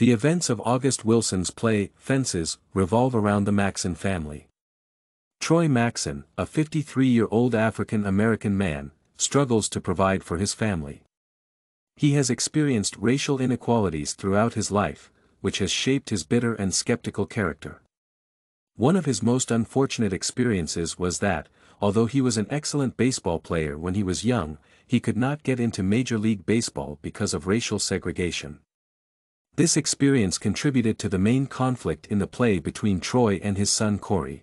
The events of August Wilson's play, Fences, revolve around the Maxson family. Troy Maxson, a 53-year-old African-American man, struggles to provide for his family. He has experienced racial inequalities throughout his life, which has shaped his bitter and skeptical character. One of his most unfortunate experiences was that, although he was an excellent baseball player when he was young, he could not get into Major League Baseball because of racial segregation. This experience contributed to the main conflict in the play between Troy and his son Corey.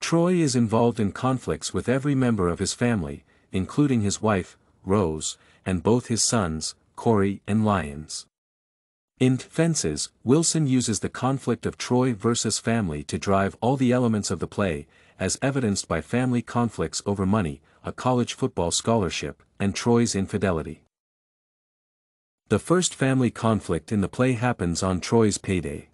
Troy is involved in conflicts with every member of his family, including his wife, Rose, and both his sons, Corey and Lyons. In Fences, Wilson uses the conflict of Troy versus family to drive all the elements of the play, as evidenced by family conflicts over money, a college football scholarship, and Troy's infidelity. The first family conflict in the play happens on Troy's payday.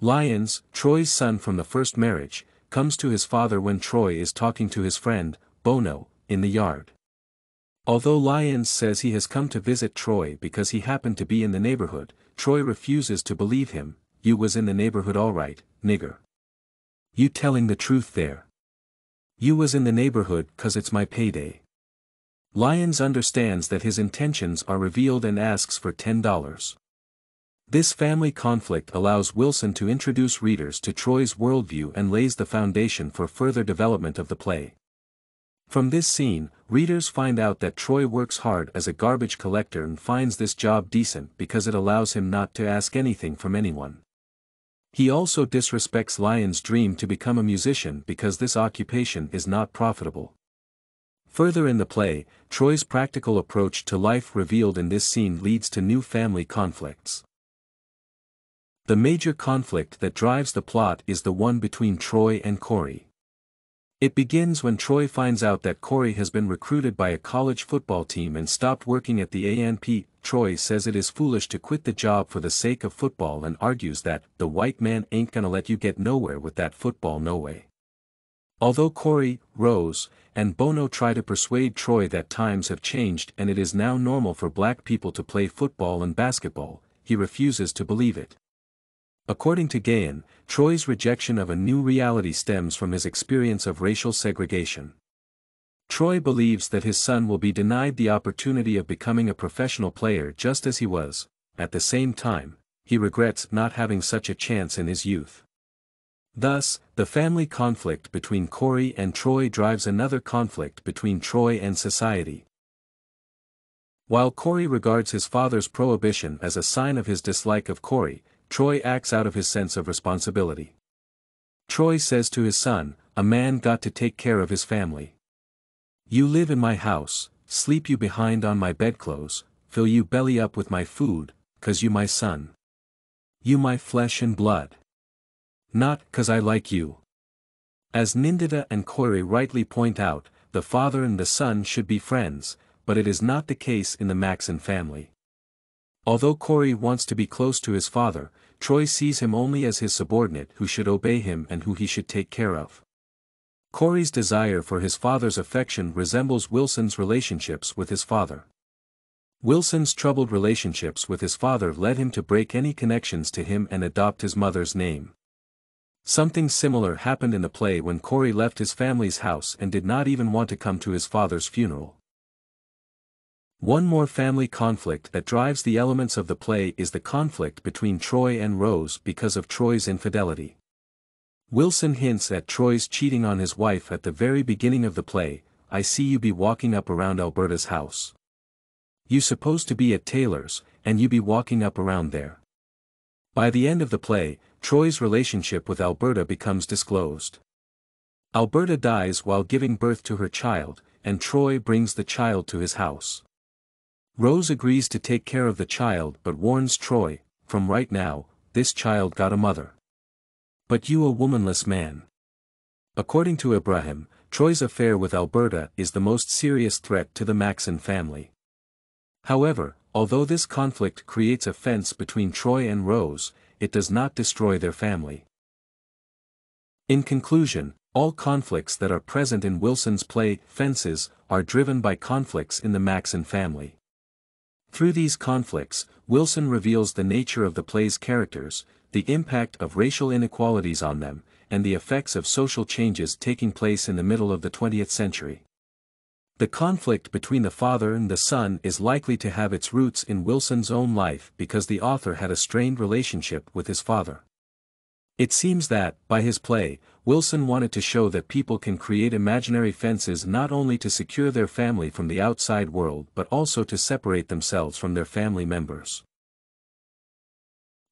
Lyons, Troy's son from the first marriage, comes to his father when Troy is talking to his friend, Bono, in the yard. Although Lyons says he has come to visit Troy because he happened to be in the neighborhood, Troy refuses to believe him, you was in the neighborhood alright, nigger. You telling the truth there. You was in the neighborhood cause it's my payday. Lyons understands that his intentions are revealed and asks for $10. This family conflict allows Wilson to introduce readers to Troy's worldview and lays the foundation for further development of the play. From this scene, readers find out that Troy works hard as a garbage collector and finds this job decent because it allows him not to ask anything from anyone. He also disrespects Lyon's dream to become a musician because this occupation is not profitable. Further in the play, Troy's practical approach to life revealed in this scene leads to new family conflicts. The major conflict that drives the plot is the one between Troy and Corey. It begins when Troy finds out that Corey has been recruited by a college football team and stopped working at the A&P. Troy says it is foolish to quit the job for the sake of football and argues that the white man ain't gonna let you get nowhere with that football no way. Although Corey, Rose, and Bono try to persuade Troy that times have changed and it is now normal for black people to play football and basketball, he refuses to believe it. According to Gayen, Troy's rejection of a new reality stems from his experience of racial segregation. Troy believes that his son will be denied the opportunity of becoming a professional player just as he was, at the same time, he regrets not having such a chance in his youth. Thus, the family conflict between Corey and Troy drives another conflict between Troy and society. While Corey regards his father's prohibition as a sign of his dislike of Corey, Troy acts out of his sense of responsibility. Troy says to his son, a man got to take care of his family. You live in my house, sleep you behind on my bedclothes, fill you belly up with my food, cause you my son. You my flesh and blood. Not cause I like you. As Nindita and Khoiri rightly point out, the father and the son should be friends, but it is not the case in the Maxson family. Although Corey wants to be close to his father, Troy sees him only as his subordinate who should obey him and who he should take care of. Corey's desire for his father's affection resembles Wilson's relationships with his father. Wilson's troubled relationships with his father led him to break any connections to him and adopt his mother's name. Something similar happened in the play when Corey left his family's house and did not even want to come to his father's funeral. One more family conflict that drives the elements of the play is the conflict between Troy and Rose because of Troy's infidelity. Wilson hints at Troy's cheating on his wife at the very beginning of the play, I see you be walking up around Alberta's house. You supposed to be at Taylor's, and you be walking up around there. By the end of the play, Troy's relationship with Alberta becomes disclosed. Alberta dies while giving birth to her child, and Troy brings the child to his house. Rose agrees to take care of the child but warns Troy, from right now, this child got a mother. But you a womanless man. According to Ibrahim, Troy's affair with Alberta is the most serious threat to the Maxson family. However, although this conflict creates a fence between Troy and Rose, it does not destroy their family. In conclusion, all conflicts that are present in Wilson's play, Fences, are driven by conflicts in the Maxson family. Through these conflicts, Wilson reveals the nature of the play's characters, the impact of racial inequalities on them, and the effects of social changes taking place in the middle of the 20th century. The conflict between the father and the son is likely to have its roots in Wilson's own life because the author had a strained relationship with his father. It seems that, by his play, Wilson wanted to show that people can create imaginary fences not only to secure their family from the outside world but also to separate themselves from their family members.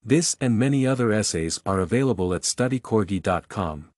This and many other essays are available at studycorgi.com.